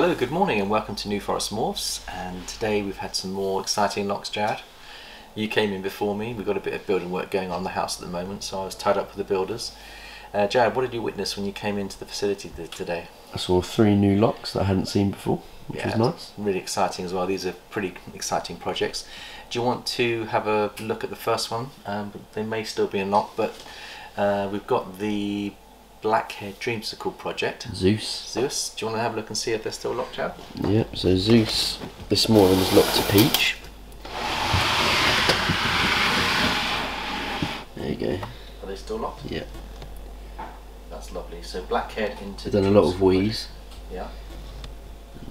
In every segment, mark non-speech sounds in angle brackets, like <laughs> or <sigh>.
Hello, good morning and welcome to New Forest Morphs and today we've had some more exciting locks, Jared. You came in before me, we've got a bit of building work going on in the house at the moment so I was tied up with the builders. Uh, Jared, what did you witness when you came into the facility today? I saw three new locks that I hadn't seen before, which yeah, was nice. Really exciting as well, these are pretty exciting projects. Do you want to have a look at the first one? Um, they may still be a lock but uh, we've got the Blackhead Dreamsicle project. Zeus. Zeus. Do you want to have a look and see if they're still locked out? Yep, so Zeus this morning was locked to Peach. There you go. Are they still locked? Yeah. That's lovely. So Black Blackhead into They've done a lot of wheeze. Yeah.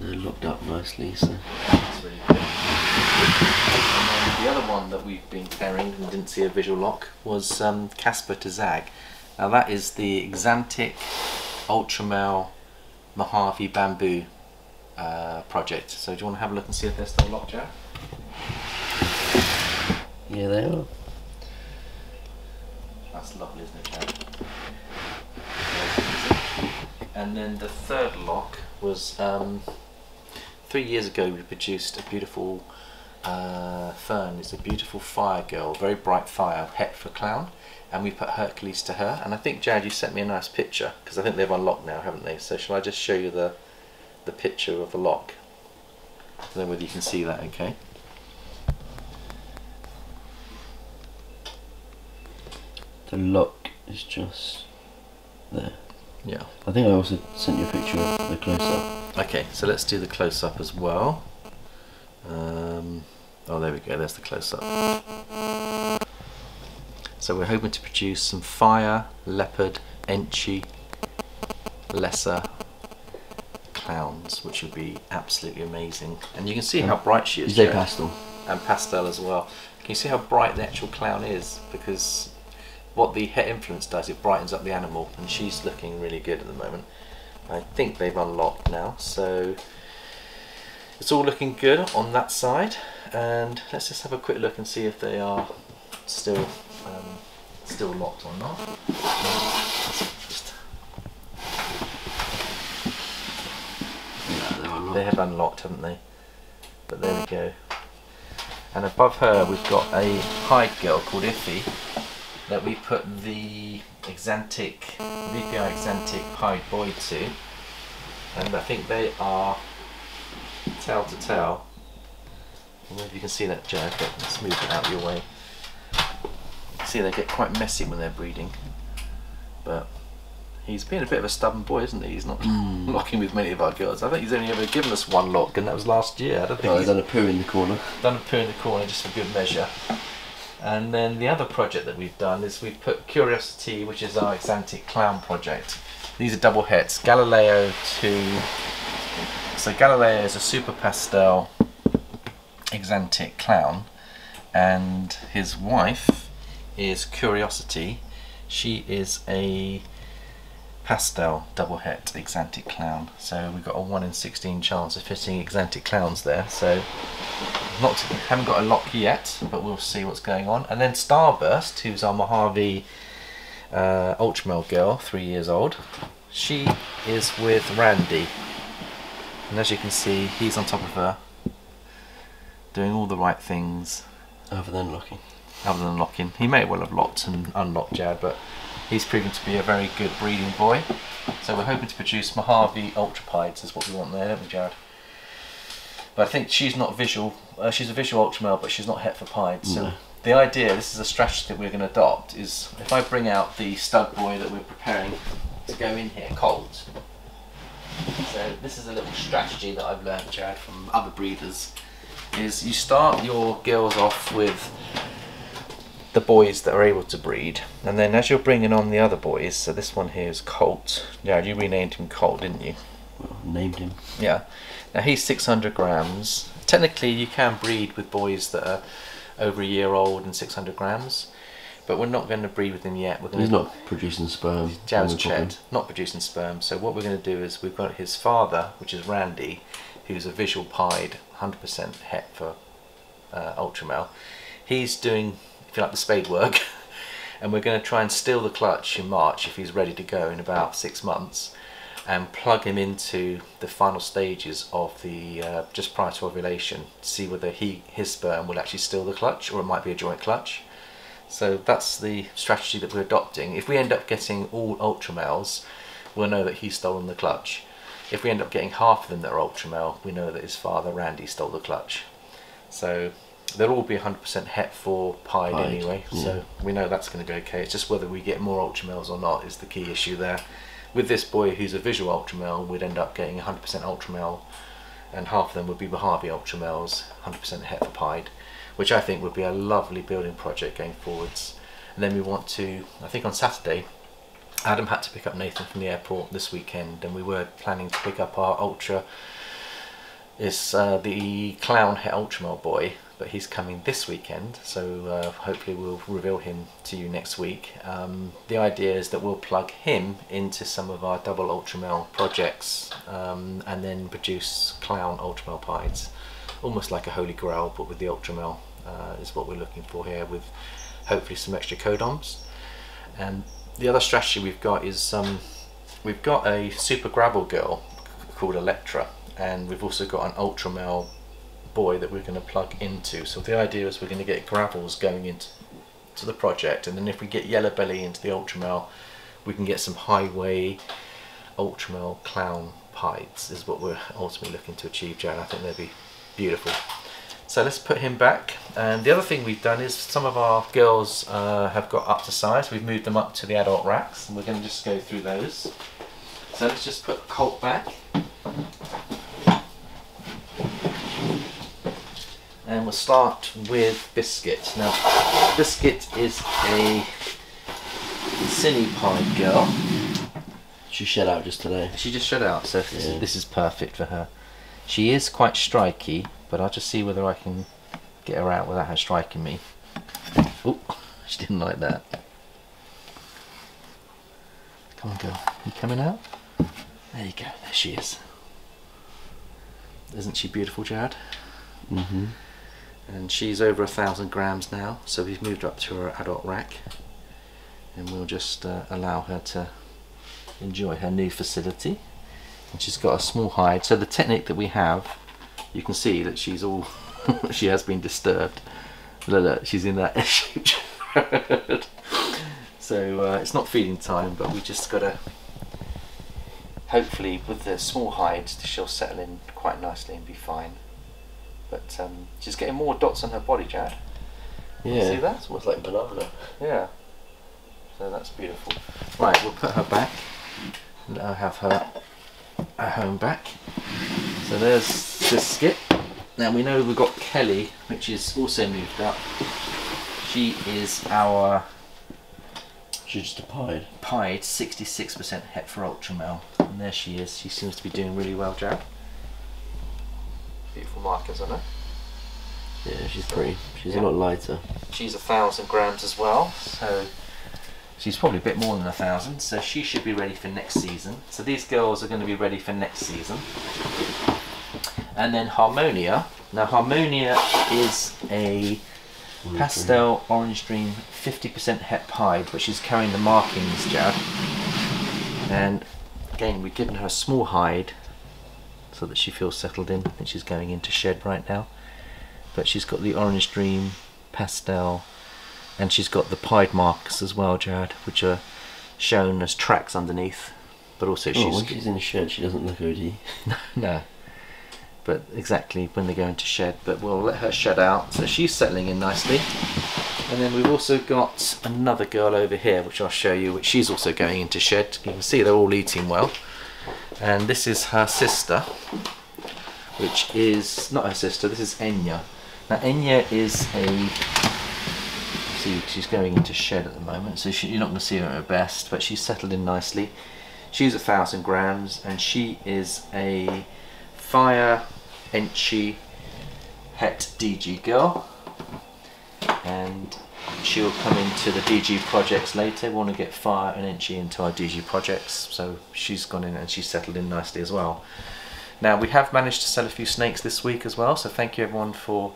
And they're locked up nicely, so. That's really good. And then the other one that we've been carrying and didn't see a visual lock was um, Casper to Zag. Now that is the Axanthic Ultramel Mojave Bamboo uh, project. So do you want to have a look and see if they're still locked, Joe? Yeah, they are. That's lovely, isn't it, Joe? And then the third lock was um, three years ago we produced a beautiful uh, fern. is a beautiful fire girl, very bright fire, pet for clown and we put Hercules to her. And I think, Jad, you sent me a nice picture because I think they've unlocked now, haven't they? So shall I just show you the the picture of the lock? I don't know whether you can see that. Okay. The lock is just there. Yeah. I think I also sent you a picture of the close up. Okay, so let's do the close up as well. Um, oh, there we go. There's the close up. So we're hoping to produce some fire, leopard, enchi, lesser clowns, which would be absolutely amazing. And you can see how bright she is. Is pastel? And pastel as well. Can you see how bright the actual clown is? Because what the het influence does, it brightens up the animal, and she's looking really good at the moment. I think they've unlocked now, so it's all looking good on that side. And let's just have a quick look and see if they are still um, still locked or not. Just they have unlocked, haven't they? But there we go. And above her we've got a hide girl called Iffy that we put the Axanthic, VPI Axanthic hide boy to. And I think they are tail to tail. I don't know if you can see that, but let's move it out of your way see they get quite messy when they're breeding. But he's been a bit of a stubborn boy, isn't he? He's not <laughs> mm. locking with many of our girls. I think he's only ever given us one lock, and that was last year. I don't think oh, he's done a poo in the corner. Done a poo in the corner just for good measure. And then the other project that we've done is we've put Curiosity, which is our Axanthic Clown project. These are double hets. Galileo to... So Galileo is a super pastel Axanthic Clown, and his wife is Curiosity. She is a pastel double het Axanthic Clown. So we've got a 1 in 16 chance of fitting Axanthic Clowns there. So not haven't got a lock yet, but we'll see what's going on. And then Starburst, who's our Mojave uh, Ultramel girl, three years old. She is with Randy. And as you can see, he's on top of her, doing all the right things. Other than locking other than locking. He may well have locked and unlocked Jad, but he's proven to be a very good breeding boy. So we're hoping to produce Mojave Ultrapieds is what we want there, don't we, Jared? But I think she's not visual. Uh, she's a visual ultramel, but she's not het for pied. So no. the idea, this is a strategy that we're going to adopt, is if I bring out the stud boy that we're preparing to go in here cold. So this is a little strategy that I've learned, Jared, from other breeders. Is you start your girls off with the boys that are able to breed and then as you're bringing on the other boys so this one here is Colt. Yeah you renamed him Colt didn't you? Well, named him. Yeah. Now he's 600 grams. Technically you can breed with boys that are over a year old and 600 grams but we're not going to breed with him yet. We're going he's to, not producing sperm. Jan's Ched not producing sperm. So what we're going to do is we've got his father which is Randy who's a visual pied 100% het for uh, ultramel he's doing if you like, the spade work. <laughs> and we're going to try and steal the clutch in March if he's ready to go in about six months. and plug him into the final stages of the uh, just prior to ovulation to see whether he his sperm will actually steal the clutch or it might be a joint clutch. So that's the strategy that we're adopting. If we end up getting all ultramels, we'll know that he's stolen the clutch. If we end up getting half of them that are ultramel, we know that his father Randy stole the clutch. So they'll all be 100% het for pied, Pied, anyway. yeah. So we know that's going to be okay. It's just whether we get more ultramels or not is the key issue there. With this boy who's a visual ultramel, we'd end up getting 100% ultramel, and half of them would be Mojave ultramels, 100% het for pied, which I think would be a lovely building project going forwards. And then we want to, I think on Saturday, Adam had to pick up Nathan from the airport this weekend, and we were planning to pick up our ultra. It's uh, the clown Hit ultramel boy, but he's coming this weekend, so uh, hopefully we'll reveal him to you next week. Um, the idea is that we'll plug him into some of our double ultramel projects um, and then produce clown ultramel pieds, almost like a holy grail, but with the ultramel uh, is what we're looking for here, with hopefully some extra codoms. And the other strategy we've got is um, we've got a super gravel girl called Electra, and we've also got an ultramel boy that we're going to plug into. So the idea is we're going to get gravels going into to the project, and then if we get Yellow Belly into the Ultramel, we can get some highway Ultramel clown pieds. Is what we're ultimately looking to achieve, Joe. and I think they'd be beautiful. So let's put him back. And the other thing we've done is some of our girls uh, have got up to size. We've moved them up to the adult racks, and we're going to just go through those. So let's just put Colt back. and we'll start with Biscuit. Now, Biscuit is a cine pied girl. She shed out just today. She just shut out, so this, Yeah. is, this is perfect for her. She is quite striky, but I'll just see whether I can get her out without her striking me. Oh, she didn't like that. Come on, girl. You coming out? There you go. There she is. Isn't she beautiful, Jared? Mm-hmm. and she's over a thousand grams now so we've moved up to her adult rack and we'll just uh, allow her to enjoy her new facility and she's got a small hide so the technique that we have you can see that she's all <laughs> she has been disturbed look, look she's in that <laughs> so uh, it's not feeding time but we just gotta hopefully with the small hides she'll settle in quite nicely and be fine but um, she's getting more dots on her body, Chad. Yeah. See that? It's almost like banana. Yeah. So that's beautiful. Right, we'll put her back. Let her have her, her home back. So there's Biscuit. Now we know we've got Kelly, which is also moved up. She is our She's just a pied. pied 66% het for Ultramel. And there she is. She seems to be doing really well, Jack. Beautiful markers on her. Yeah, she's pretty. She's Yeah. a lot lighter. She's a thousand grams as well, so she's probably a bit more than a thousand. So she should be ready for next season. So these girls are going to be ready for next season. And then Harmonia. Now Harmonia is a pastel orange dream 50% het pied, which is carrying the markings, Jad. And again, we've given her a small hide so that she feels settled in. And she's going into shed right now but she's got the orange dream pastel and she's got the pied marks as well Jared which are shown as tracks underneath but also Oh, when she's she's in a shed, she doesn't look OD. <laughs> no but exactly when they go into shed but we'll let her shed out so she's settling in nicely. And then we've also got another girl over here which I'll show you which she's also going into shed. You can see they're all eating well. And this is her sister which is not her sister this is Enya. Now Enya is a see she's going into shed at the moment so she, you're not going to see her at her best but she's settled in nicely. She's a thousand grams and she is a fire Enchi het DG girl. And she'll come into the DG projects later. We want to get fire and Enchi into our DG projects. So she's gone in and she's settled in nicely as well. Now we have managed to sell a few snakes this week as well, so thank you everyone for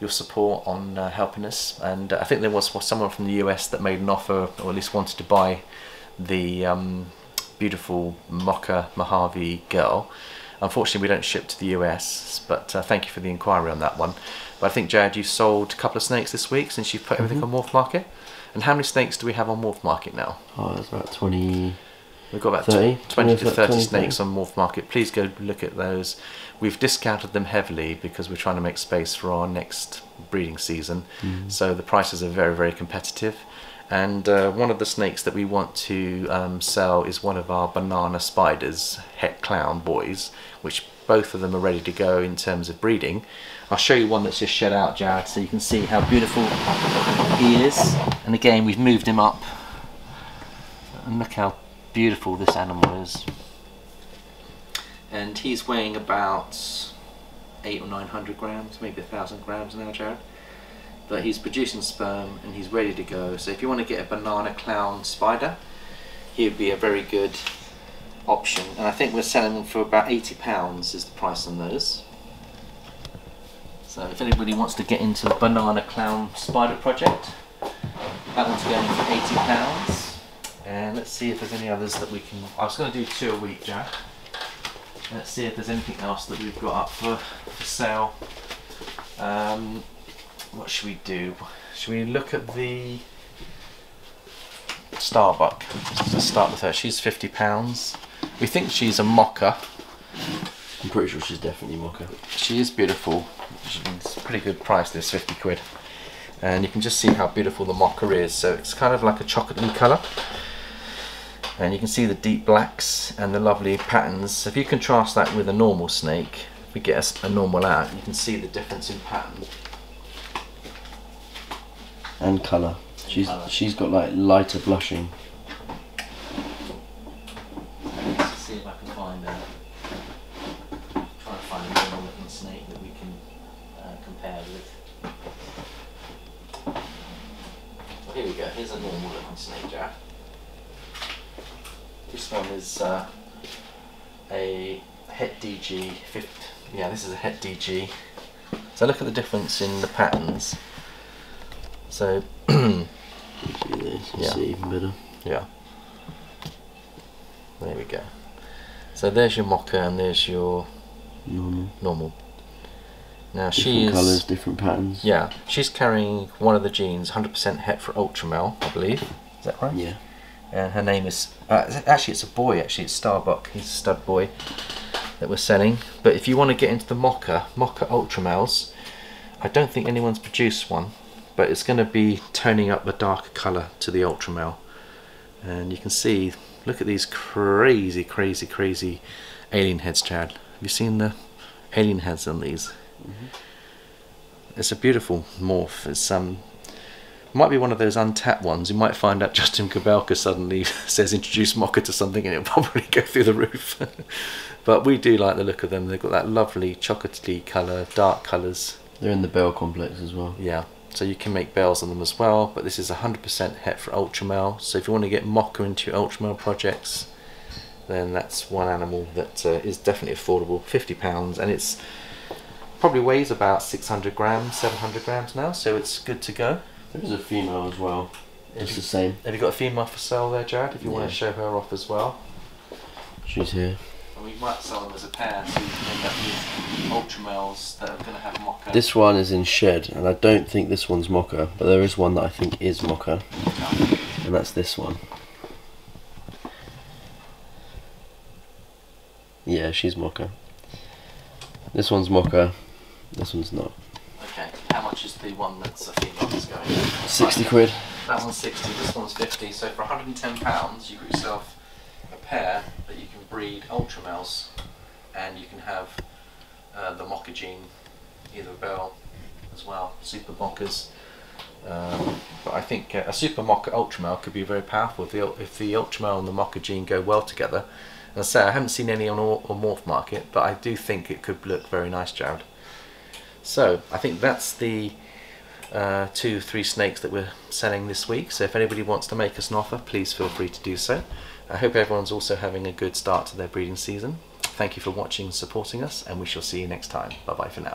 your support on uh, helping us. And uh, I think there was someone from the US that made an offer, or at least wanted to buy the um, beautiful Mocha Mojave girl. Unfortunately, we don't ship to the US, but uh, thank you for the inquiry on that one. But I think, Jared, you've sold a couple of snakes this week since you've put everything Mhm. on Morph Market. And how many snakes do we have on Morph Market now? Oh, it's about 20. We've got about 30, 20, 20 to 30 20. snakes on Morph Market. Please go look at those. We've discounted them heavily because we're trying to make space for our next breeding season. So the prices are very, very competitive. And uh, one of the snakes that we want to um, sell is one of our banana spiders, het clown boys, which both of them are ready to go in terms of breeding. I'll show you one that's just shed out, Jared, so you can see how beautiful he is. And again, we've moved him up. And look how beautiful this animal is. And he's weighing about eight or nine hundred grams, maybe a thousand grams now, Jared. But he's producing sperm and he's ready to go. So if you want to get a banana clown spider, he would be a very good option. And I think we're selling them for about eighty pounds is the price on those. So if anybody wants to get into the banana clown spider project, that one's going for eighty pounds. And let's see if there's any others that we can. I was going to do two a week, Jack. Let's see if there's anything else that we've got up for, for sale. Um, what should we do? Should we look at the Starbuck? Let's start with her. She's fifty pounds. We think she's a mocha. I'm pretty sure she's definitely mocha. She is beautiful. It's a pretty good price. This fifty quid, and you can just see how beautiful the mocha is. So it's kind of like a chocolatey colour, and you can see the deep blacks and the lovely patterns. So if you contrast that with a normal snake, if we get a normal out, you can see the difference in pattern. And colour. She's she's got like lighter blushing. See if I can find a. Try to find a normal looking snake that we can uh, compare with. Here we go. Here's a normal looking snake, Jack. This one is uh, a Het DG. 50, yeah, this is a Het DG. So look at the difference in the patterns. So? Yeah. See even better. Yeah. There we go. So there's your mocha and there's your Normal. normal. Now Different she's colours, different patterns. yeah, she's carrying one of the genes, 100% het for ultramel, I believe. Is that right? Yeah. And her name is uh, actually it's a boy. Actually, it's Starbuck. He's a stud boy that we're selling. But if you want to get into the mocha, mocha ultramels, I don't think anyone's produced one, but it's going to be toning up the darker colour to the ultramel. And you can see, look at these crazy, crazy, crazy alien heads, Chad. Have you seen the alien heads on these? It's a beautiful morph. It's um, might be one of those untapped ones. You might find out <laughs> Justin Kobylka suddenly <laughs> says introduce Mocha to something and it'll <laughs> probably go through the roof. but we do like the look of them. They've got that lovely chocolatey colour, dark colours. They're in the Bell complex as well. Yeah, so you can make bells on them as well. But this is 100% het for Ultramel. So if you want to get Mocha into your Ultramel projects, then that's one animal that uh, is definitely affordable. £50 and it's probably weighs about 600 grams, 700 grams now. So it's good to go. There is a female as well. It's the same. have you got a female for sale there, Jared? If you want to show her off as well. She's here. And we might sell them as a pair so you can end up with ultramels that are going to have mocha. This one is in shed, and I don't think this one's mocha, but there is one that I think is mocha, and that's this one. Yeah, she's mocha. This one's mocha. This one's not. Okay, how much is the one that's a female that's going? 60 quid. That one's 60, this one's 50. So for 110 pounds, you get yourself a pair that you can breed ultramels, and you can have uh, the mocha gene, either bell as well, super mochas. Um, but I think uh, a super mocha ultramel could be very powerful if the if the and the mocha gene go well together. And I say I haven't seen any on or, or morph market, but I do think it could look very nice, Jared. So I think that's the uh, two, three snakes that we're selling this week. So if anybody wants to make us an offer, please feel free to do so. I hope everyone's also having a good start to their breeding season. Thank you for watching and supporting us, and we shall see you next time. Bye bye for now.